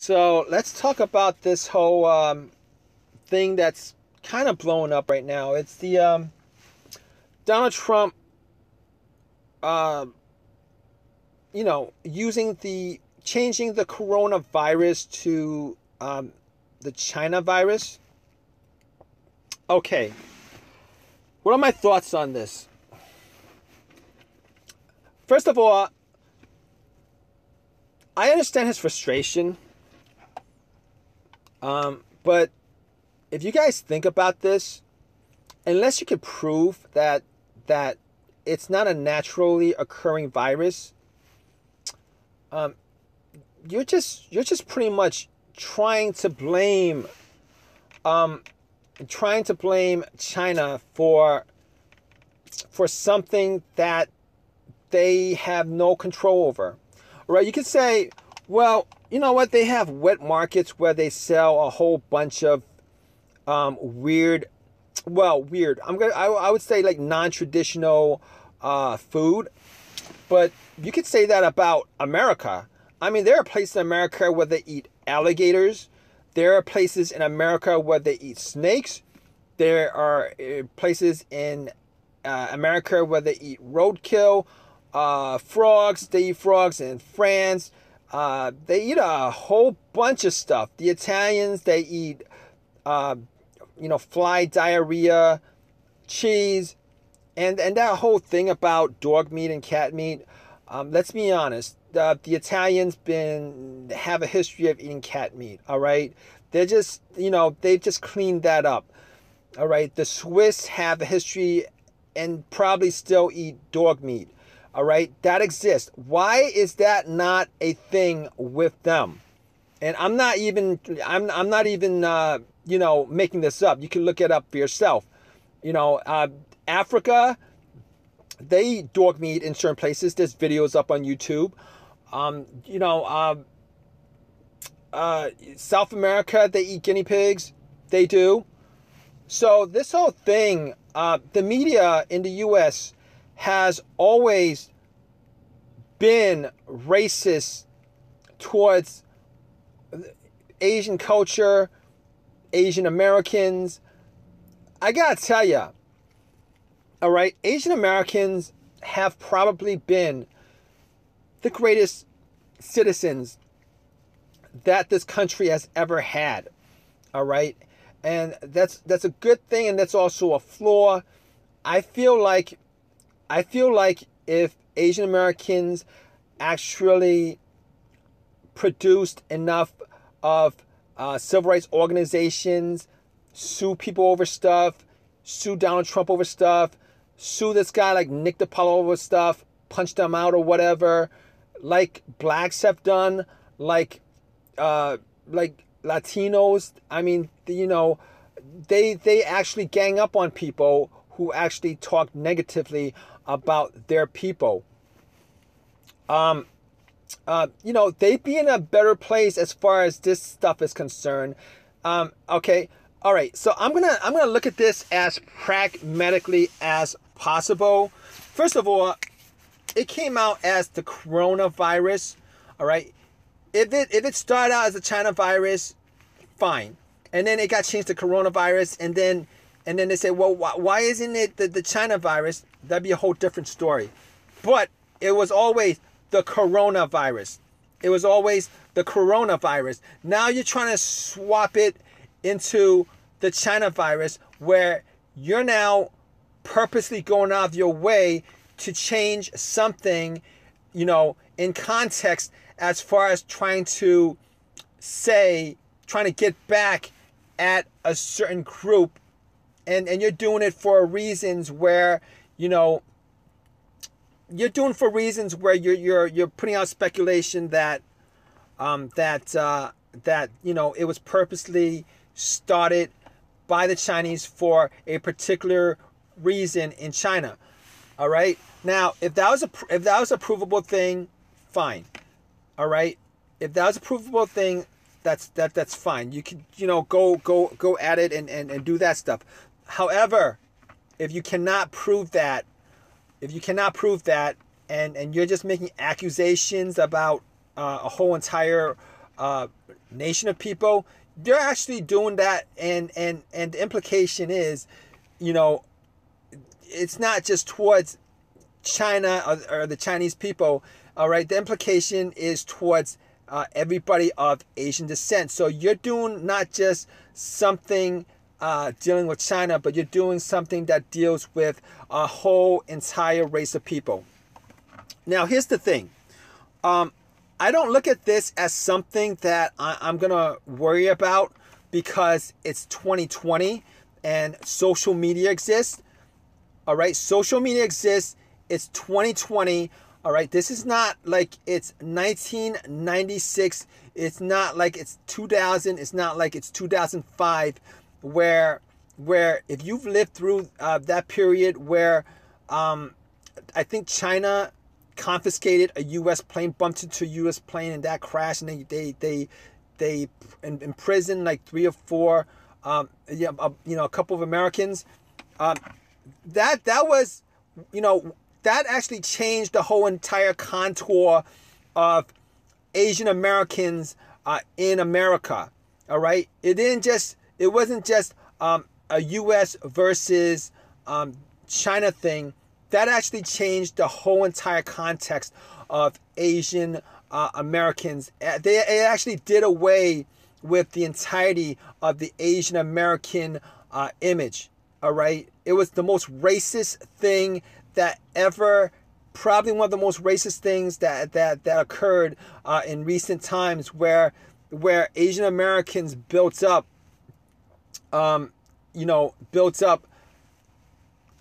So let's talk about this whole um, thing that's kind of blowing up right now. It's the um, Donald Trump, uh, you know, using the changing the coronavirus to um, the China virus. Okay, what are my thoughts on this? First of all, I understand his frustration. Um, but if you guys think about this, unless you can prove that that it's not a naturally occurring virus, um, you're just you're just pretty much trying to blame um, trying to blame China for for something that they have no control over. Right? You could say, well, you know what? They have wet markets where they sell a whole bunch of um, weird, well, weird. I'm gonna, I, I would say like non-traditional uh, food, but you could say that about America. I mean, there are places in America where they eat alligators. There are places in America where they eat snakes. There are uh, places in uh, America where they eat roadkill uh, frogs. They eat frogs in France. Uh, they eat a whole bunch of stuff. The Italians, they eat, uh, you know, fly diarrhea, cheese, and and that whole thing about dog meat and cat meat. Um, let's be honest. The, the Italians been have a history of eating cat meat. All right, they're just you know they've just cleaned that up. All right, the Swiss have a history and probably still eat dog meat. All right, that exists. Why is that not a thing with them? And I'm not even I'm I'm not even uh, you know making this up. You can look it up for yourself. You know, uh, Africa, they eat dog meat in certain places. There's videos up on YouTube. Um, you know, uh, uh, South America, they eat guinea pigs. They do. So this whole thing, uh, the media in the U.S has always been racist towards Asian culture, Asian Americans. I gotta tell you, all right, Asian Americans have probably been the greatest citizens that this country has ever had. All right, and that's that's a good thing, and that's also a flaw. I feel like I feel like if Asian Americans actually produced enough of uh, civil rights organizations, sue people over stuff, sue Donald Trump over stuff, sue this guy like Nick DiPaolo over stuff, punch them out or whatever, like blacks have done, like uh, like Latinos. I mean, you know, they they actually gang up on people who actually talk negatively about their people. Um, uh, you know, they'd be in a better place as far as this stuff is concerned. Um, okay, all right. So I'm gonna I'm gonna look at this as pragmatically as possible. First of all, it came out as the coronavirus. All right. If it if it started out as a China virus, fine, and then it got changed to coronavirus, and then and then they say, well, why, why isn't it the, the China virus? That'd be a whole different story. But it was always the coronavirus. It was always the coronavirus. Now you're trying to swap it into the China virus where you're now purposely going out of your way to change something, you know, in context as far as trying to say, trying to get back at a certain group and and you're doing it for reasons where you know you're doing for reasons where you're you're you're putting out speculation that um, that uh, that you know it was purposely started by the Chinese for a particular reason in China. All right. Now, if that was a if that was a provable thing, fine. All right. If that was a provable thing, that's that that's fine. You can you know go go go at it and and, and do that stuff. However, if you cannot prove that, if you cannot prove that, and and you're just making accusations about uh, a whole entire uh, nation of people. They're actually doing that, and and and the implication is, you know, it's not just towards China or, or the Chinese people. All right, the implication is towards uh, everybody of Asian descent. So you're doing not just something uh, dealing with China, but you're doing something that deals with a whole entire race of people. Now, here's the thing. Um, I don't look at this as something that I, I'm going to worry about because it's 2020 and social media exists. All right, social media exists. It's 2020. All right, this is not like it's 1996. It's not like it's 2000. It's not like it's 2005 where where if you've lived through uh, that period where um, I think China confiscated a U.S. plane, bumped into a U.S. plane, and that crashed, and they they they they imprisoned like three or four, um, you know, a couple of Americans. Um, that that was, you know, that actually changed the whole entire contour of Asian Americans uh, in America. All right, it didn't just it wasn't just um, a U.S. versus um, China thing. That actually changed the whole entire context of Asian uh, Americans. Uh, they it actually did away with the entirety of the Asian American uh, image. All right, it was the most racist thing that ever probably one of the most racist things that that that occurred uh, in recent times where where Asian Americans built up um, you know, built up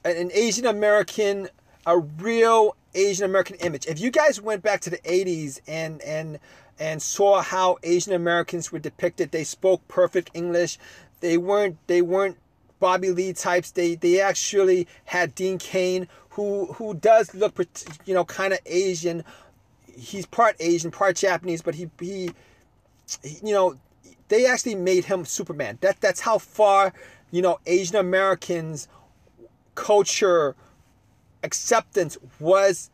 an Asian American, a real Asian American image. If you guys went back to the 80s and and and saw how Asian Americans were depicted, they spoke perfect English. They weren't they weren't Bobby Lee types. They they actually had Dean Cain, who who does look you know kind of Asian. He's part Asian, part Japanese, but he, he you know they actually made him Superman. That that's how far, you know, Asian Americans culture acceptance was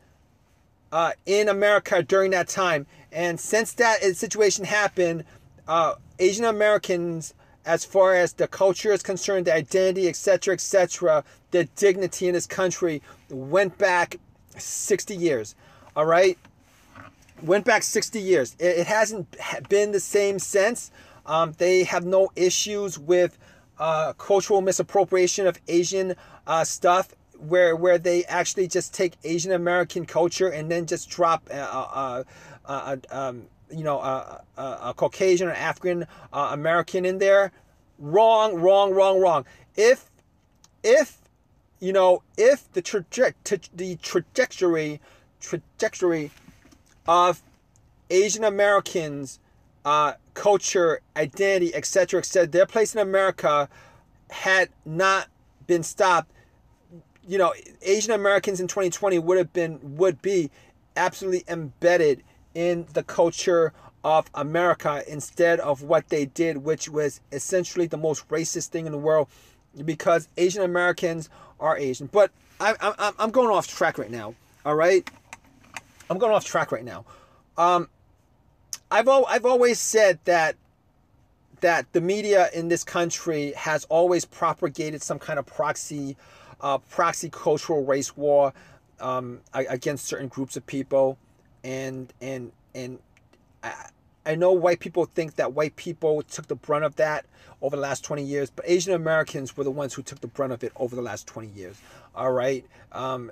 uh, in America during that time. And since that situation happened, uh, Asian Americans, as far as the culture is concerned, the identity, etc., etc., the dignity in this country, went back 60 years. All right, went back 60 years. It, it hasn't been the same since. Um, they have no issues with uh, cultural misappropriation of Asian uh, stuff, where where they actually just take Asian American culture and then just drop, uh, uh, uh, uh um, you know, a Caucasian or African American in there. Wrong, wrong, wrong, wrong. If if you know if the traje- the trajectory trajectory of Asian Americans uh, culture, identity, etc., etc., their place in America had not been stopped, you know, Asian Americans in 2020 would have been would be absolutely embedded in the culture of America instead of what they did, which was essentially the most racist thing in the world, because Asian Americans are Asian. But I, I, I'm going off track right now. All right, I'm going off track right now. Um, I've al- I've always said that that the media in this country has always propagated some kind of proxy uh, proxy cultural race war um, against certain groups of people, and and and I, I know white people think that white people took the brunt of that over the last 20 years, but Asian Americans were the ones who took the brunt of it over the last 20 years. All right, um,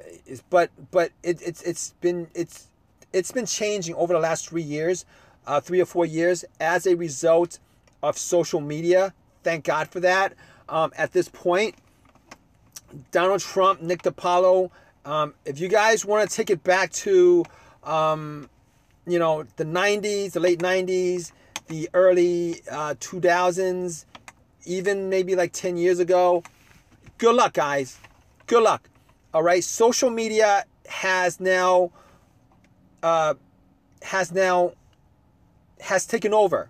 but but it, it's it's been it's it's been changing over the last three years uh, three or four years as a result of social media. Thank God for that. Um, at this point, Donald Trump, Nick DiPaolo, um, if you guys want to take it back to, um, you know, the 90s, the late 90s, the early uh, 2000s, even maybe like 10 years ago, good luck, guys. Good luck. All right. Social media has now, uh, has now has taken over.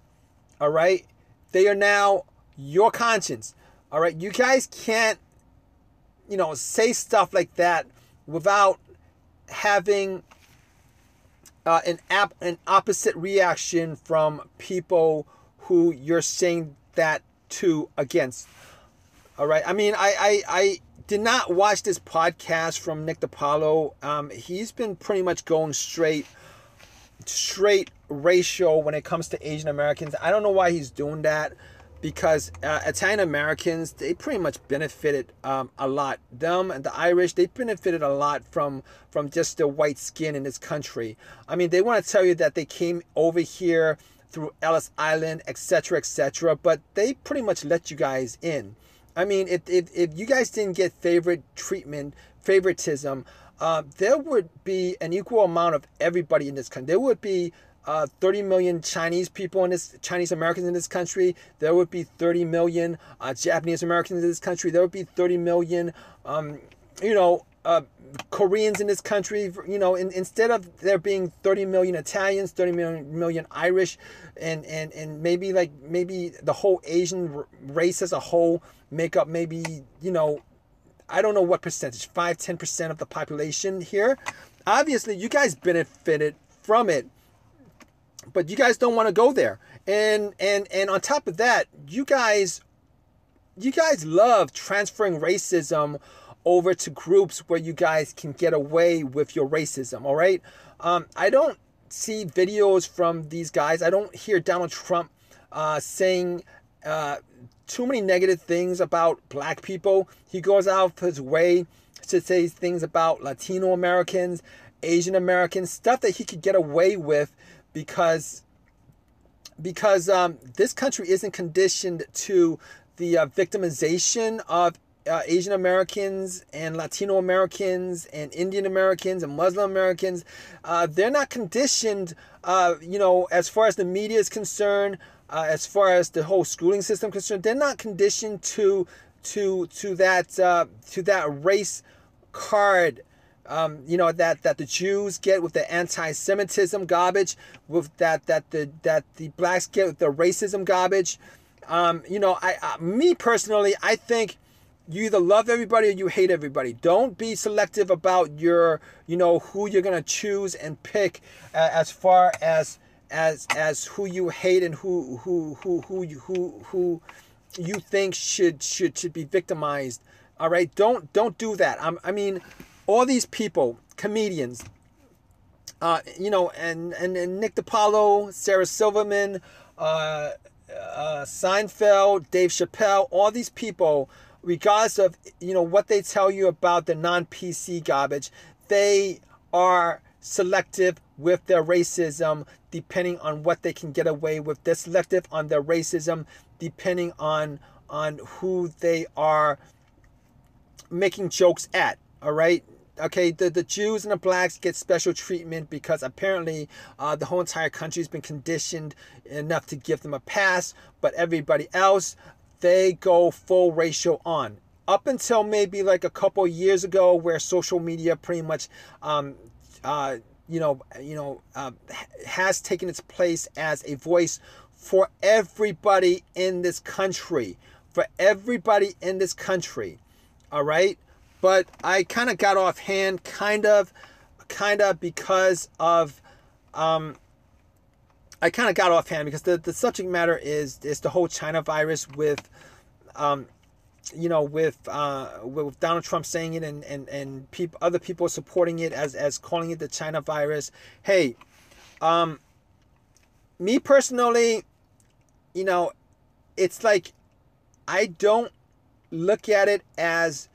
All right? They are now your conscience. All right? You guys can't, you know, say stuff like that without having uh, an, app an opposite reaction from people who you're saying that to against. All right. I mean, I I, I did not watch this podcast from Nick DiPaolo. Um, he's been pretty much going straight straight ratio when it comes to Asian Americans. I don't know why he's doing that because uh, Italian Americans they pretty much benefited um, a lot. Them and the Irish they benefited a lot from from just the white skin in this country. I mean, they want to tell you that they came over here through Ellis Island, etc., etc., but they pretty much let you guys in. I mean, if if, if you guys didn't get favorite treatment, favoritism, uh, there would be an equal amount of everybody in this country. There would be uh, 30 million Chinese people in this Chinese Americans in this country. There would be 30 million uh, Japanese Americans in this country. There would be 30 million, um, you know, uh, Koreans in this country. You know, in, instead of there being 30 million Italians, 30 million, million Irish, and and and maybe like maybe the whole Asian race as a whole make up maybe you know. I don't know what percentage, 5 10% of the population here. Obviously, you guys benefited from it but you guys don't want to go there. And and and on top of that, you guys you guys love transferring racism over to groups where you guys can get away with your racism, all right? Um, I don't see videos from these guys. I don't hear Donald Trump uh, saying uh, too many negative things about black people. He goes out of his way to say things about Latino Americans, Asian Americans, stuff that he could get away with because because um, this country isn't conditioned to the uh, victimization of uh, Asian Americans and Latino Americans and Indian Americans and Muslim Americans. Uh, they're not conditioned, uh, you know, as far as the media is concerned, uh, as far as the whole schooling system concerned. They're not conditioned to to to that uh, to that race card um, you know that that the Jews get with the anti-Semitism garbage, with that that the that the blacks get with the racism garbage. Um, you know, I, I me personally, I think you either love everybody or you hate everybody. Don't be selective about your, you know, who you're gonna choose and pick uh, as far as as as who you hate and who who who who you who who you think should should should be victimized. All right, don't don't do that. I'm, I mean, all these people, comedians, uh, you know, and, and, and Nick DiPaolo, Sarah Silverman, uh, uh, Seinfeld, Dave Chappelle, all these people, regardless of you know what they tell you about the non-PC garbage, they are selective with their racism depending on what they can get away with. They're selective on their racism depending on on who they are making jokes at. All right, okay the, the jews and the blacks get special treatment because apparently uh, the whole entire country has been conditioned enough to give them a pass but everybody else they go full racial on up until maybe like a couple years ago where social media pretty much um, uh, you know you know uh, has taken its place as a voice for everybody in this country for everybody in this country all right? But I kind of got off hand, kind of, kind of because of, um, I kind of got off hand because the, the subject matter is is the whole China virus with, um, you know, with uh, with Donald Trump saying it and and and people other people supporting it as as calling it the China virus. Hey, um, me personally, you know, it's like I don't look at it as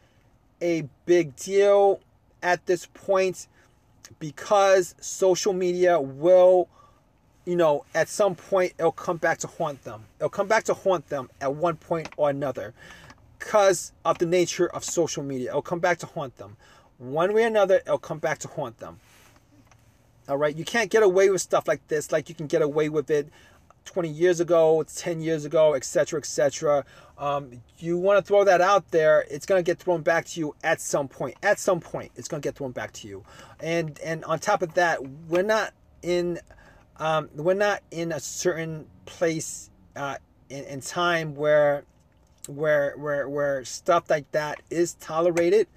a big deal at this point because social media will you know at some point it'll come back to haunt them it'll come back to haunt them at one point or another because of the nature of social media it'll come back to haunt them one way or another it'll come back to haunt them all right you can't get away with stuff like this like you can get away with it 20 years ago, 10 years ago, etc., etc. Um, you want to throw that out there, it's going to get thrown back to you at some point. At some point, it's going to get thrown back to you. And and on top of that, we're not in um, we're not in a certain place uh, in, in time where where where where stuff like that is tolerated.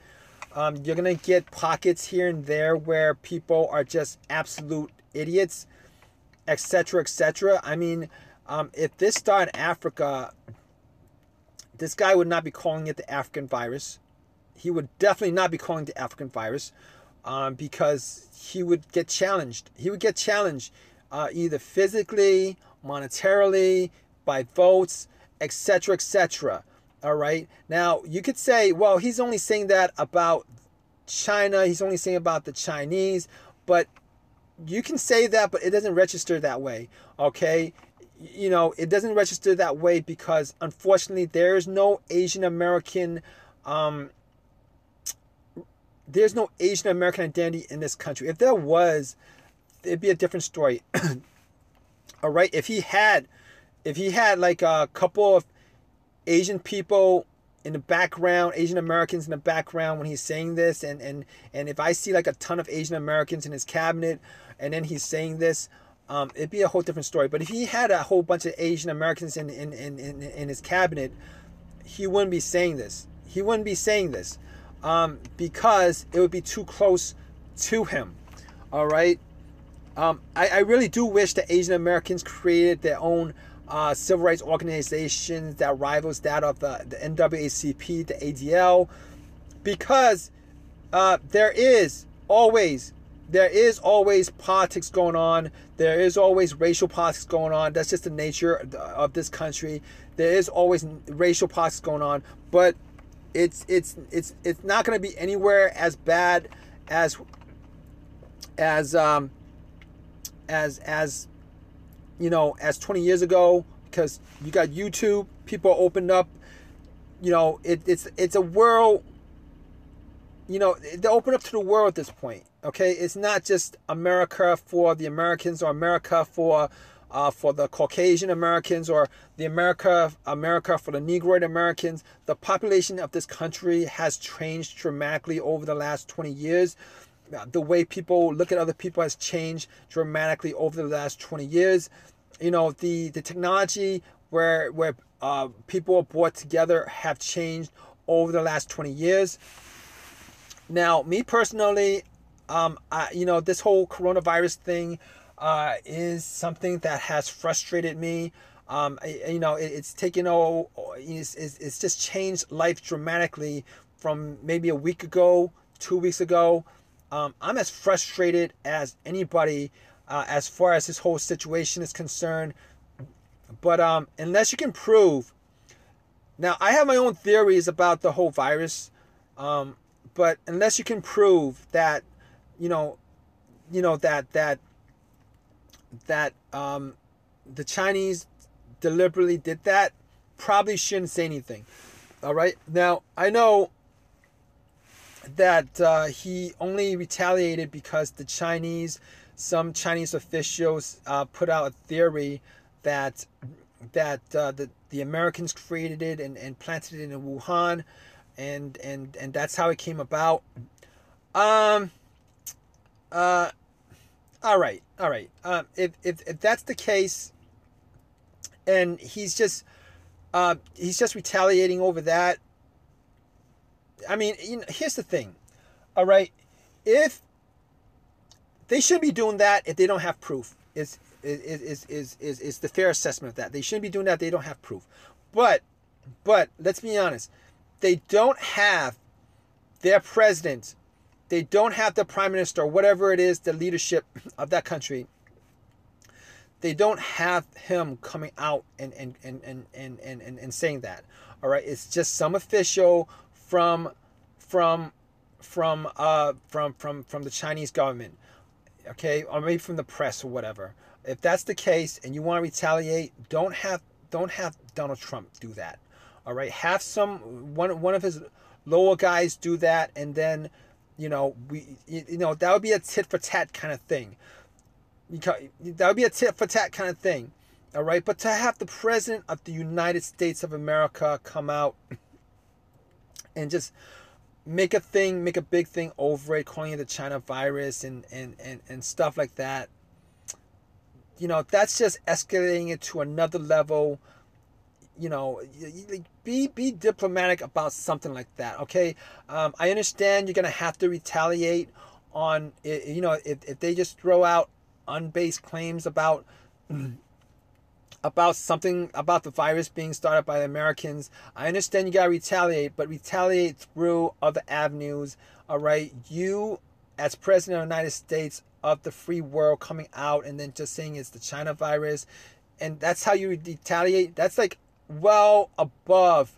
Um, you're gonna get pockets here and there where people are just absolute idiots etc., etc. I mean, Um, if this started in Africa, this guy would not be calling it the African virus. He would definitely not be calling it the African virus um, because he would get challenged. He would get challenged uh, either physically, monetarily, by votes, etc., etc. All right. Now you could say, well, he's only saying that about China. He's only saying about the Chinese, but you can say that, but it doesn't register that way. Okay. You know, it doesn't register that way because unfortunately there is no Asian American um, there's no Asian American identity in this country. If there was, it'd be a different story. All right, if he had, if he had like a couple of Asian people in the background, Asian Americans in the background when he's saying this, and and and if I see like a ton of Asian Americans in his cabinet, and then he's saying this, um, it'd be a whole different story. But if he had a whole bunch of Asian Americans in in, in, in, in his cabinet, he wouldn't be saying this. He wouldn't be saying this um, because it would be too close to him. All right. Um, I, I really do wish that Asian Americans created their own uh, civil rights organizations that rivals that of the, the NAACP, the ADL, because uh, there is always there is always politics going on. There is always racial politics going on. That's just the nature of this country. There is always racial politics going on, but it's it's it's it's not going to be anywhere as bad as as um as as you know as 20 years ago because you got YouTube people opened up you know it, it's it's a world you know they open up to the world at this point okay it's not just America for the Americans or America for uh, for the Caucasian Americans or the America America for the Negroid Americans. The population of this country has changed dramatically over the last 20 years. Uh, the way people look at other people has changed dramatically over the last 20 years. You know, the, the technology where where uh, people are brought together have changed over the last 20 years. Now, me personally, um, I, you know, this whole coronavirus thing, uh, is something that has frustrated me. Um, you know, it, it's taken all, it's, it's, it's just changed life dramatically from maybe a week ago, two weeks ago. Um, I'm as frustrated as anybody uh, as far as this whole situation is concerned. But um, unless you can prove, now I have my own theories about the whole virus, um, but unless you can prove that, you know, you know that that that um, the Chinese deliberately did that, probably shouldn't say anything. All right. Now I know that uh, he only retaliated because the Chinese, some Chinese officials uh, put out a theory that that uh, the the Americans created it and, and planted it in Wuhan, and and and that's how it came about. Um. Uh. All right, all right. Um, if, if if that's the case, and he's just uh, he's just retaliating over that. I mean, you know, here's the thing. All right, if they should be doing that if they don't have proof. Is is is is is, is the fair assessment of that? They shouldn't be doing that. They don't have proof. But but let's be honest. They don't have their president they don't have the prime minister, whatever it is, the leadership of that country. They don't have him coming out and and and and and and, and, and saying that. All right, it's just some official from from from uh from from from the Chinese government, okay, or maybe from the press or whatever. If that's the case and you want to retaliate, don't have don't have Donald Trump do that. All right, have some one one of his lower guys do that, and then you know, we, you know, that would be a tit for tat kind of thing. That would be a tit for tat kind of thing. All right. But to have the president of the United States of America come out and just make a thing, make a big thing over it, calling it the China virus and, and, and, and stuff like that. You know, that's just escalating it to another level you know, be be diplomatic about something like that. Okay, um, I understand you're gonna have to retaliate on you know if, if they just throw out unbased claims about about something about the virus being started by the Americans. I understand you gotta retaliate, but retaliate through other avenues. All right, you as president of the United States of the free world coming out and then just saying it's the China virus, and that's how you retaliate. That's like well above,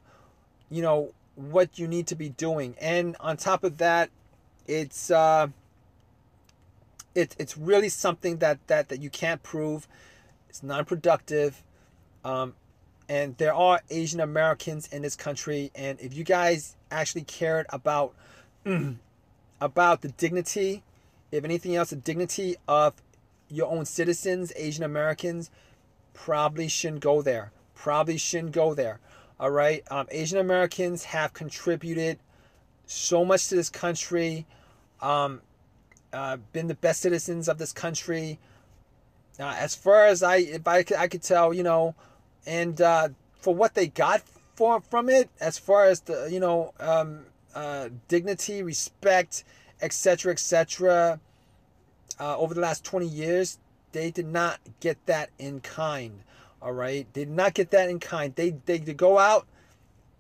you know, what you need to be doing. And on top of that, it's uh, it's it's really something that that that you can't prove. It's non-productive, um, and there are Asian Americans in this country. And if you guys actually cared about about the dignity, if anything else, the dignity of your own citizens, Asian Americans, probably shouldn't go there. Probably shouldn't go there. All right, um, Asian Americans have contributed so much to this country. Um, uh, been the best citizens of this country. Uh, as far as I, if I could, I could tell, you know, and uh, for what they got for from it, as far as the, you know, um, uh, dignity, respect, etc., etc. Uh, over the last 20 years, they did not get that in kind. All right, they did not get that in kind. They they, they go out,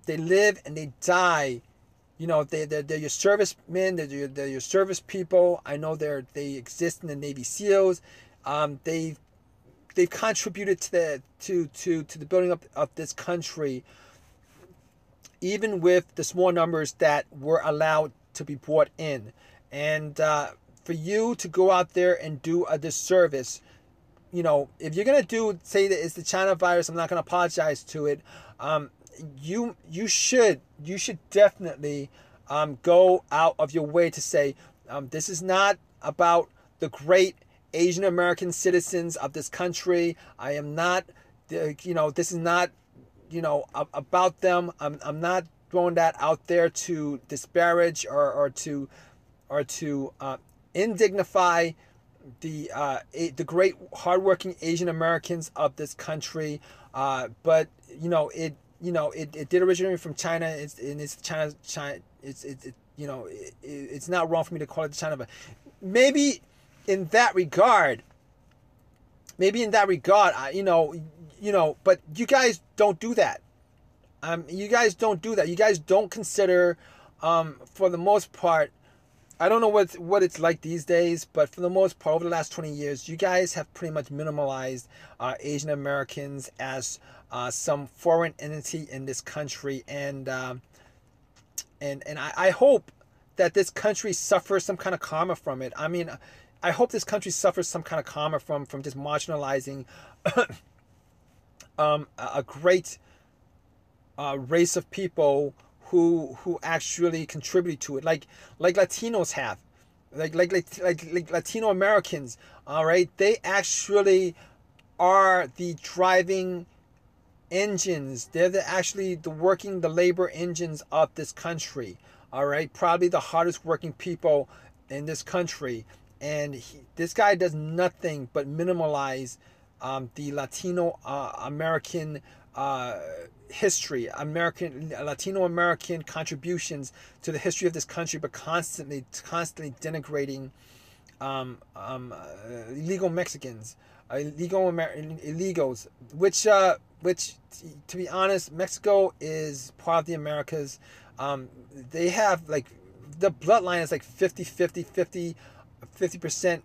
they live and they die you know they they're, they're your servicemen they're your, they're your service people i know they're they exist in the navy seals um, they they've contributed to the to to to the building up of this country even with the small numbers that were allowed to be brought in. And uh, for you to go out there and do a disservice you know if you're gonna do say that it's the china virus i'm not gonna apologize to it. Um, you you should you should definitely um, go out of your way to say um, this is not about the great Asian American citizens of this country. I am not, you know, this is not, you know, about them. I'm, I'm not throwing that out there to disparage or, or to or to uh, indignify the uh, the great hardworking Asian Americans of this country. Uh, but you know, it you know, it, it did originate from China. It's and it's China. China. It's it, it you know, it, it's not wrong for me to call it China, but maybe in that regard, maybe in that regard, I, you know, you know, but you guys don't do that. Um, you guys don't do that. You guys don't consider, um, for the most part, I don't know what what it's like these days, but for the most part, over the last 20 years, you guys have pretty much minimalized uh, Asian Americans as uh, some foreign entity in this country, and um, and and I, I hope that this country suffers some kind of karma from it. I mean, I hope this country suffers some kind of karma from from just marginalizing um, a great uh, race of people who who actually contribute to it, like like Latinos have, like like like like, Latino Americans. All right, they actually are the driving engines. They're the, actually the working the labor engines of this country. All right, probably the hardest working people in this country, and he, this guy does nothing but minimalize um, the Latino uh, American uh, history, American Latino American contributions to the history of this country, but constantly, constantly denigrating um, um, uh, illegal Mexicans, uh, illegal Amer- illegals, which, uh, which, to be honest, Mexico is part of the Americas. Um, they have like the bloodline is like 50, 50, 50, 50 percent.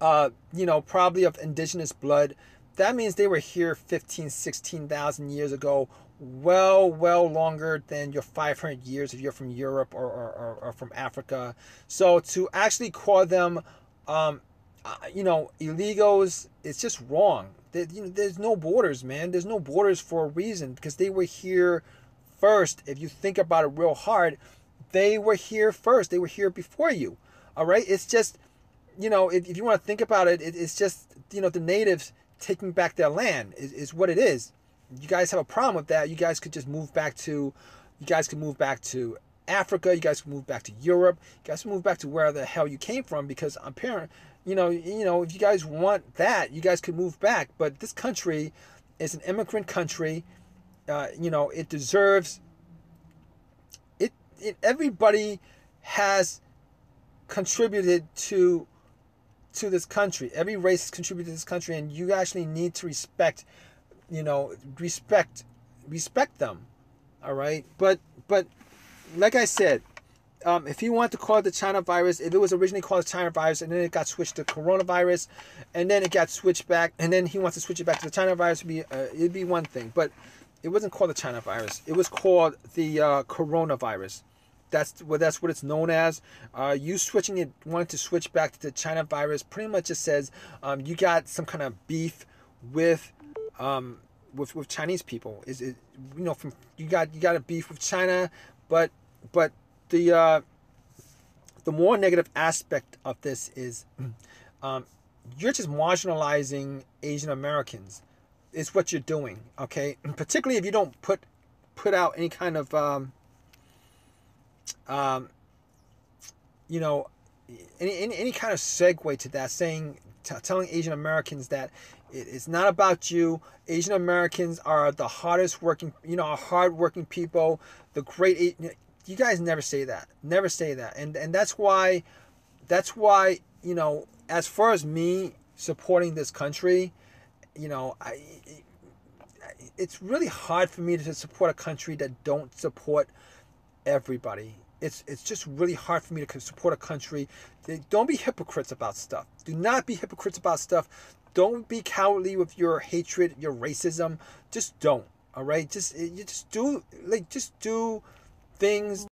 Uh, you know, probably of indigenous blood that means they were here 15, 16,000 years ago, well, well longer than your 500 years if you're from Europe or, or, or, or from Africa. So to actually call them, um, uh, you know, illegals, it's just wrong. There, you know, there's no borders, man. There's no borders for a reason because they were here first. If you think about it real hard, they were here first. They were here before you. All right. It's just, you know, if, if you want to think about it, it, it's just, you know, the natives taking back their land is, is what it is. You guys have a problem with that. You guys could just move back to, you guys could move back to Africa. You guys could move back to Europe. You guys could move back to where the hell you came from because apparently, you know, you know, if you guys want that, you guys could move back. But this country is an immigrant country. Uh, you know, it deserves it, it. Everybody has contributed to to this country. Every race has contributed to this country, and you actually need to respect, you know, respect, respect them. All right, but but like I said, um, if you want to call it the China virus, if it was originally called the China virus and then it got switched to coronavirus, and then it got switched back, and then he wants to switch it back to the China virus, it'd be uh, it'd be one thing. But it wasn't called the China virus. It was called the uh, coronavirus. That's what that's what it's known as. Uh, you switching it, wanting to switch back to the China virus, pretty much just says um, you got some kind of beef with um, with with Chinese people. Is it you know from you got you got a beef with China, but but the uh, the more negative aspect of this is um, you're just marginalizing Asian Americans. Is what you're doing, okay? Particularly if you don't put put out any kind of um, um, you know any, any any kind of segue to that, saying telling Asian Americans that it's not about you. Asian Americans are the hardest working, you know, hard working people. The great you guys never say that. Never say that. And and that's why that's why, you know, as far as me supporting this country, you know, I it's really hard for me to support a country that don't support everybody. It's it's just really hard for me to support a country. Don't be hypocrites about stuff. Do not be hypocrites about stuff. Don't be cowardly with your hatred, your racism. Just don't. All right. Just eh, you just do like just do things